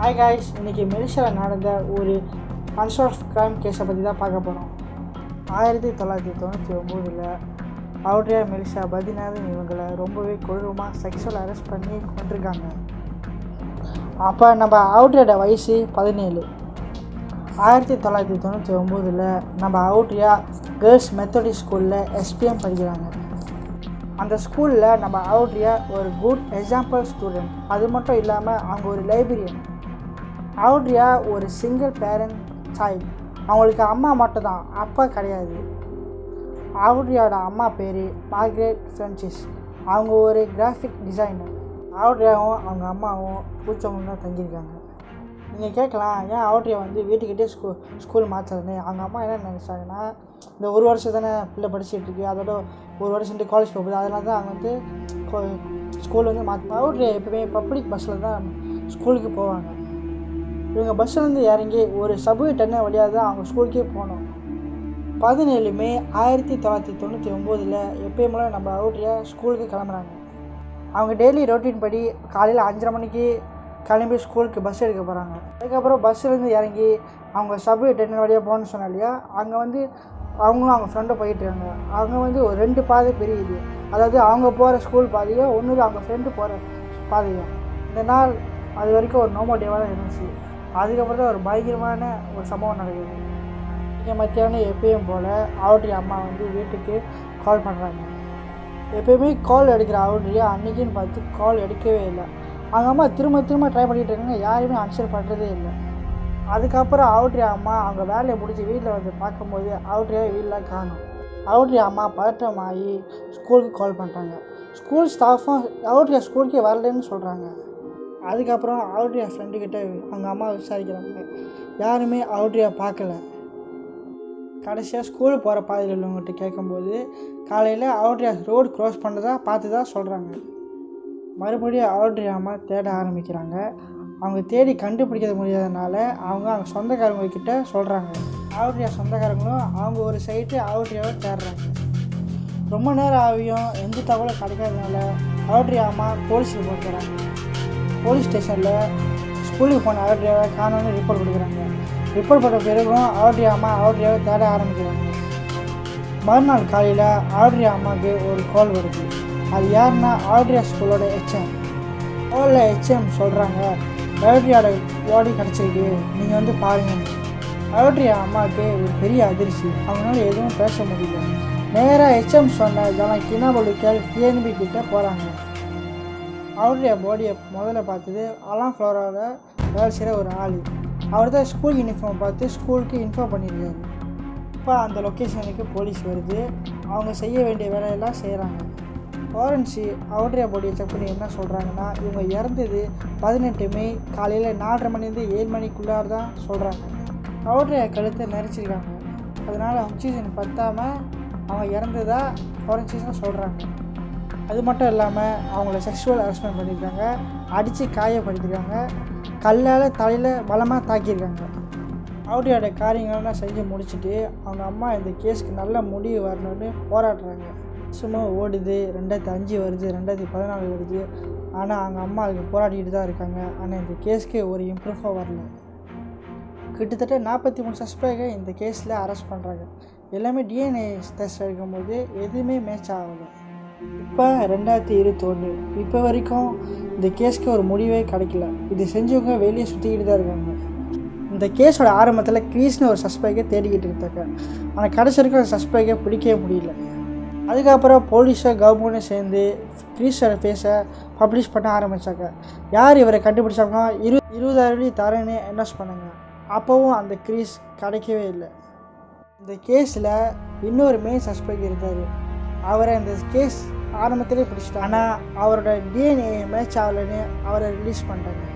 Hi guys இன்றைக்கி மெலிஷாவில் நடந்த ஒரு அன்சால்வ் கிரைம் கேஸை பற்றி தான் பார்க்க போகிறோம் ஆயிரத்தி தொள்ளாயிரத்தி தொண்ணூற்றி ஒம்போதில் அவுட்ரியா மெலிஷா பதினாறு இவங்களை ரொம்பவே கொடூரமாக செக்ஷுவல் அரெஸ்ட் பண்ணி கொண்டிருக்காங்க அப்போ நம்ம அவுட்ரியோட வயசு பதினேழு. ஆயிரத்தி தொள்ளாயிரத்தி தொண்ணூற்றி ஒம்போதில் நம்ம அவுட்ரியா கேர்ள்ஸ் மெத்தடிஸ்ட் ஸ்கூலில் எஸ்பிஎம் படிக்கிறாங்க. அந்த ஸ்கூலில் நம்ம அவுட்ரியா ஒரு குட் எக்ஸாம்பிள் ஸ்டூடெண்ட் அது மட்டும் இல்லாமல் அவங்க ஒரு லைப்ரரியன் ஆவுட்ரியா ஒரு சிங்கிள் பேரண்ட் சைல்டு அவங்களுக்கு அம்மா மட்டும் தான் அப்பா கிடையாது. ஆவுட்ரியாவோட அம்மா பேர் மார்க்ரேட் ஃப்ரென்சிஸ் அவங்க ஒரு கிராஃபிக் டிசைனர் ஆவுட்ரியாவும் அவங்க அம்மாவும் பூச்சவங்களும் தான் தங்கியிருக்காங்க. நீங்கள் கேட்கலாம் ஏன் ஆவுட்ரியா வந்து வீட்டுக்கிட்டே ஸ்கூல் ஸ்கூல் மாற்றுறதுன்னு அவங்க அம்மா என்ன நினச்சாங்கன்னா இந்த ஒரு வருஷம் தானே பிள்ளை படிச்சுட்டு இருக்கு அதோட ஒரு வருஷம் காலேஜ் போகுது அதனால தான் அவங்க வந்து ஸ்கூல் வந்து மாற்று அவுட்ரியா எப்பவுமே பப்ளிக் பஸ்ஸில் தான் ஸ்கூலுக்கு போவாங்க. இவங்க பஸ்ஸிலேருந்து இறங்கி ஒரு சபுவே டென்னை வழியாக தான் அவங்க ஸ்கூலுக்கே போனோம். பதினேழு மே ஆயிரத்தி தொள்ளாயிரத்தி தொண்ணூற்றி ஒம்போதில் எப்பயுமே நம்ம அவுட்டில் ஸ்கூலுக்கு கிளம்புறாங்க. அவங்க டெய்லி ரொட்டீன் படி காலையில் அஞ்சரை மணிக்கு கிளம்பி ஸ்கூலுக்கு பஸ் எடுக்க போகிறாங்க அதுக்கப்புறம் பஸ்ஸுலேருந்து இறங்கி அவங்க சப்வே டென் வழியாக போகணும்னு சொன்னா இல்லையா? அங்கே வந்து அவங்களும் அவங்க ஃப்ரெண்டை போயிட்டுருக்காங்க அவங்க வந்து ஒரு ரெண்டு பாதை பிரியுது அதாவது அவங்க போகிற ஸ்கூல் பாதையோ ஒன்று அவங்க ஃப்ரெண்டு போகிற பாதையோ. இந்த நாள் அது வரைக்கும் ஒரு நோமோ டேவாக தான் இருந்துச்சு. அதுக்கப்புறம் தான் ஒரு பயங்கரமான ஒரு சம்பவம் நடக்குது. இங்கே மத்தியானம் எப்பயும் போல் ஆவட்ரி அம்மா வந்து வீட்டுக்கு கால் பண்ணுறாங்க எப்பயுமே கால் எடுக்கிற ஆவட்ரியா அன்றைக்கின்னு பார்த்து கால் எடுக்கவே இல்லை. அவங்க அம்மா திரும்ப திரும்ப ட்ரை பண்ணிகிட்டு இருக்காங்க. யாருமே ஆன்சர் பண்ணுறதே இல்லை. அதுக்கப்புறம் அவுட்ரி அம்மா அவங்க வேலையை முடிச்சு வீட்டில் வந்து பார்க்கும்போது அவுட்ரியா வீட்டில் காணும். அவுட்ரி அம்மா பதட்டமாகி ஸ்கூலுக்கு கால் பண்ணுறாங்க ஸ்கூல் ஸ்டாஃபும் அவுட்ரியா ஸ்கூலுக்கே வரலன்னு சொல்கிறாங்க அதுக்கப்புறம் ஆவுட்ரியா ஃப்ரெண்டுக்கிட்ட அவங்க அம்மா விசாரிக்கிறாங்க. யாருமே ஆவுட்ரியா பார்க்கல. கடைசியாக ஸ்கூல் போகிற பாதையில் உள்ளவங்ககிட்ட கேட்கும்போது காலையில் ஆவுட்ரியா ரோடு க்ராஸ் பண்ணதா பார்த்து தான் சொல்கிறாங்க மறுபடியும் அவுட்ரியாமல் தேட ஆரம்பிக்கிறாங்க. அவங்க தேடி கண்டுபிடிக்க முடியாதனால அவங்க அவங்க சொந்தக்காரங்கக்கிட்ட சொல்கிறாங்க ஆவுட்ரியா சொந்தக்காரங்களும் அவங்க ஒரு சைட்டு ஆவுட்ரியாவை தேடுறாங்க. ரொம்ப நேரம் ஆகியும் எந்த தகவலும் கிடைக்காதனால ஆவுட்ரியா அம்மா போலீஸில் போட்டுறாங்க போலீஸ் ஸ்டேஷனில் ஸ்கூலுக்கு போன அவுட்ரியாவை காணோன்னு ரிப்போர்ட் கொடுக்குறாங்க. ரிப்போர்ட் பண்ண பிறகும் அவுட்ரியா அம்மா அவுட்ரியாவை தேட ஆரம்பிக்கிறாங்க. மறுநாள் காலையில் ஆட்ரியா அம்மாவுக்கு ஒரு கால் வருது. அது யாருன்னா ஆட்ரியா ஸ்கூலோட ஹெச்எம் காலில் ஹெச்எம் சொல்கிறாங்க ஆட்ரியாவோட பாடி கிடச்சிருக்கு. நீங்கள் வந்து பாருங்கள் ஆட்ரியா அம்மாவுக்கு ஒரு பெரிய அதிர்ச்சி. அவங்களால எதுவும் பேச முடியல. நேராக ஹெச்எம் சொன்ன இதெல்லாம் கினாபலுக்கல் டிஎன்பி கிட்டே போகிறாங்க அவருடைய பாடியை முதல்ல பார்த்தது அலாம் ஃப்ளோராவில் வேலை செய்கிற ஒரு ஆள். அவர் தான் ஸ்கூல் யூனிஃபார்ம் பார்த்து ஸ்கூலுக்கு இன்ஃபார்ம் பண்ணியிருக்காரு. இப்போ அந்த லொக்கேஷனுக்கு போலீஸ் வருது. அவங்க செய்ய வேண்டிய வேலையெல்லாம் செய்கிறாங்க ஃபாரன்சி அவுட்ரியா பாடியை செக் பண்ணி என்ன சொல்கிறாங்கன்னா இவங்க இறந்தது பதினெட்டு மே காலையில் நாலரை மணிலேருந்து ஏழு மணிக்குள்ளார தான் சொல்கிறாங்க அவுட்ரியா கழுத்தை நெரிச்சிருக்காங்க. அதனால் ஆக்சிஜன் பற்றாமல் அவங்க இறந்ததா ஃபாரன்சிஸாக சொல்கிறாங்க அது மட்டும் இல்லாமல் அவங்கள செக்ஷுவல் ஹரஸ்மெண்ட் பண்ணியிருக்காங்க அடித்து காயப்படுத்திருக்காங்க கல்லால் தலையில் பலமாக தாக்கியிருக்காங்க. அவருடைய காரியங்கள்லாம் செஞ்சு முடிச்சுட்டு அவங்க அம்மா இந்த கேஸுக்கு நல்ல முடிவு வரணும்னு போராடுறாங்க. சும்மா ஓடுது ரெண்டாயிரத்தி அஞ்சு வருது ரெண்டாயிரத்தி பதினாலு வருது. ஆனால் அவங்க அம்மா அதுக்கு போராடிக்கிட்டு தான் இருக்காங்க. ஆனால் இந்த கேஸுக்கு ஒரு இம்ப்ரூவாக வரல. கிட்டத்தட்ட நாற்பத்தி மூணு சஸ்பெக்டை இந்த கேஸில் அரெஸ்ட் பண்ணுறாங்க எல்லாமே டிஎன்ஏ டெஸ்ட் எடுக்கும்போது எதுவுமே மேட்ச் ஆகலை. இப்போ ரெண்டாயிரத்தி இருபத்தி ஒன்று இப்போ வரைக்கும் இந்த கேஸ்க்கு ஒரு முடிவே கிடைக்கல. இது செஞ்சவங்க வெளியே சுற்றிக்கிட்டு தான் இருக்காங்க. இந்த கேஸோட ஆரம்பத்தில் கிரீஸ்னு ஒரு சஸ்பெக்டை தேடிக்கிட்டு இருந்தாங்க. ஆனால் கடைசி வரைக்கும் அந்த சஸ்பெக்டை பிடிக்கவே முடியல. அதுக்கப்புறம் போலீஸை கவர்மெண்ட்டும் சேர்ந்து கிரீஸோட ஃபேஸை பப்ளிஷ் பண்ண ஆரம்பித்தாங்க யார் இவரை கண்டுபிடிச்சாங்கன்னா இரு இருபதாயிரம் வெள்ளி தரேன்னு அனௌன்ஸ் பண்ணாங்க. அப்போவும் அந்த கிரீஸ் கிடைக்கவே இல்லை. இந்த கேஸில் இன்னொரு மெயின் சஸ்பெக்ட் இருந்தார் அவரை அந்த கேஸ் ஆரம்பத்திலே பிடிச்சிட்டாங்க. ஆனால் அவரோட டிஎன்ஏ மேட்ச் ஆகலைன்னு அவரை ரிலீஸ் பண்ணுறாங்க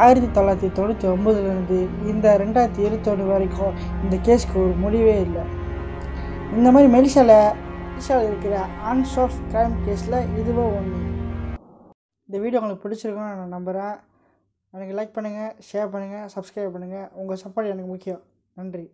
ஆயிரத்தி தொள்ளாயிரத்தி தொண்ணூற்றி ஒம்பதுலேருந்து இந்த ரெண்டாயிரத்தி இருபத்தொன்று வரைக்கும் இந்த கேஸ்க்கு ஒரு முடிவே இல்லை. இந்த மாதிரி மெலிஷாவில் மெலிஷாவில் இருக்கிற அன்சால்வ் கிரைம் கேஸில் இதுவும் ஒன்று இந்த வீடியோ உங்களுக்கு பிடிச்சிருக்குன்னு நான் நம்புகிறேன் எனக்கு லைக் பண்ணுங்கள் ஷேர் பண்ணுங்கள் சப்ஸ்கிரைப் பண்ணுங்கள் உங்கள் சப்போர்ட் எனக்கு முக்கியம். நன்றி.